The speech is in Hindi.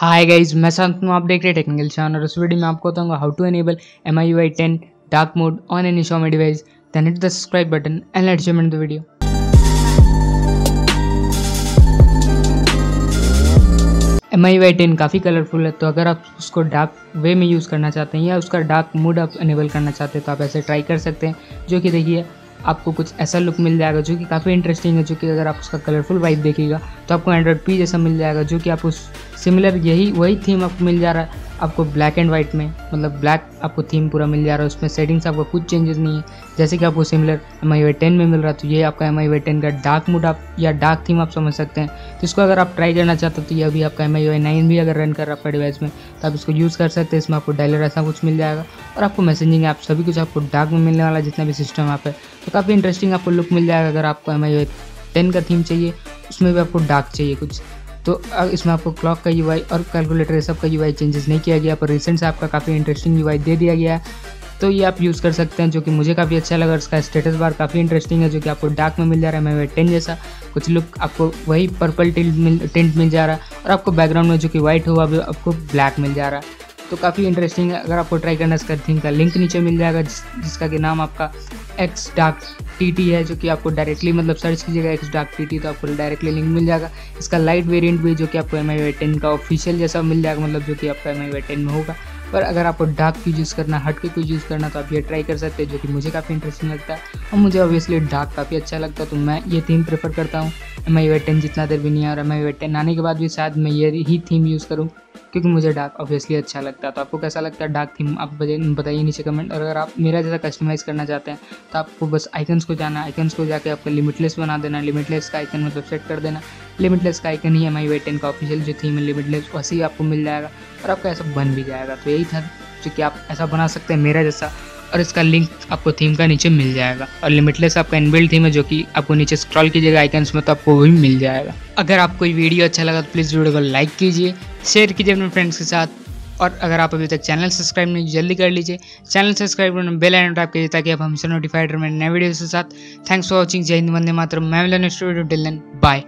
हाय गाइज़ मैं शांतनु आप देख रहे हैं टेक्निकल चैनल और इस वीडियो में आपको बताऊँगा how to enable M I U I ten dark mode on any Xiaomi device then hit the subscribe button and let's jump the video M I Y ten काफ़ी कलरफुल है तो अगर आप उसको डार्क वे में यूज़ करना चाहते हैं या उसका डार्क मूड आप इनेबल करना चाहते हैं तो आप ऐसे ट्राई कर सकते हैं। जो कि देखिए आपको कुछ ऐसा लुक मिल जाएगा जो कि काफ़ी इंटरेस्टिंग है, जो कि अगर आप उसका कलरफुल वाइब देखेगा तो आपको एंड्रॉइड पी जैसा मिल जाएगा, जो कि आपको सिमिलर यही, वही थीम आपको मिल जा रहा है। आपको ब्लैक एंड वाइट में मतलब ब्लैक आपको थीम पूरा मिल जा रहा है, उसमें सेटिंग्स आपको कुछ चेंजेस नहीं है। जैसे कि आपको सिमिलर एम आई टेन में मिल रहा है तो ये आपका एम आई टेन का डार्क मूड आप, या डार्क थीम आप समझ सकते हैं। तो इसको अगर आप ट्राई करना चाहते हो तो ये अभी आपका एम आई नाइन भी अगर रन कर रहा है डिवाइस में तो आप इसको यूज़ कर सकते हैं। इसमें आपको डायलर ऐसा कुछ मिल जाएगा, और आपको मैसेजिंग ऐप सभी कुछ आपको डार्क में मिलने वाला जितना भी सिस्टम आप है। तो काफ़ी इंटरेस्टिंग आपको लुक मिल जाएगा अगर आपको एम आई टेन का थीम चाहिए, उसमें भी आपको डार्क चाहिए कुछ। तो अब इसमें आपको क्लॉक का यू और कैलकुलेटर सब का यू चेंजेस नहीं किया गया पर रिसेंट से आपका काफ़ी इंटरेस्टिंग यू दे दिया गया तो ये आप यूज़ कर सकते हैं जो कि मुझे काफ़ी अच्छा लगा इसका स्टेटस बार काफ़ी इंटरेस्टिंग है जो कि आपको डार्क में मिल जा रहा है मैं टेन जैसा। कुछ लुक आपको वही पर्पल टिंट मिल टेंट मिल जा रहा है और आपको बैकग्राउंड में जो कि वाइट हुआ भी आपको ब्लैक मिल जा रहा है। तो काफ़ी इंटरेस्टिंग है अगर आपको ट्राई करना इसका थीम का लिंक नीचे मिल जाएगा जिस, जिसका कि नाम आपका एक्स डार्क टी टी है, जो कि आपको डायरेक्टली मतलब सर्च कीजिएगा एक्स डार्क टी टी तो आपको डायरेक्टली लिंक मिल जाएगा। इसका लाइट वेरिएंट भी जो कि आपको एम आई टेन का ऑफिशियल जैसा मिल जाएगा मतलब जो कि आपका एम आई टेन में होगा। पर अगर आपको डार्क की यूज़ करना हट के कोई यूज़ करना तो आप ये ट्राई कर सकते हैं, जो कि मुझे काफ़ी इंटरेस्टिंग लगता है। और मुझे ऑब्वियसली डार्क काफ़ी अच्छा लगता है तो मैं ये थीम प्रेफर करता हूँ। एम आई टेन जितना देर भी नहीं है, और एम आई टेन आने के बाद भी शायद मैं ये ही थीम यूज़ करूँ। क्योंकि मुझे डार्क ऑब्वियसली अच्छा लगता है। तो आपको कैसा लगता है डार्क थीम आप बताइए नीचे कमेंट और अगर आप मेरा जैसा कस्टमाइज़ करना चाहते हैं तो आपको बस आइकन्स को जाना आइकन्स को जाकर आपका लिमिटलेस बना देना लिमिटलेस का आइकन मतलब सेट कर देना लिमिटलेस का आइकन ही एम आई टेन का ऑफिशियल जो थीम है लिमिटलेस वैसे ही आपको मिल जाएगा। और आपका ऐसा बन भी जाएगा। तो यही था जो कि आप ऐसा बना सकते हैं, मेरा जैसा। और इसका लिंक आपको थीम का नीचे मिल जाएगा। और लिमिटलेस आपका इनबिल्ड थीम है जो कि आपको नीचे स्क्रॉल कीजिएगा आइकन्स में तो आपको वो भी मिल जाएगा। अगर आपको ये वीडियो अच्छा लगा तो प्लीज़ वीडियो को लाइक कीजिए शेयर कीजिए अपने फ्रेंड्स के साथ। और अगर आप अभी तक चैनल सब्सक्राइब नहीं, जल्दी कर लीजिए। चैनल सब्सक्राइब करना बेल आइकन टाइप कीजिए, ताकि आप हमसे नोटिफाइड रहे नए वीडियो के साथ। थैंक्स फॉर वॉचिंग जय हिंद, वंदे मातरम। मैं मिलन स्टूडियो टिल बाय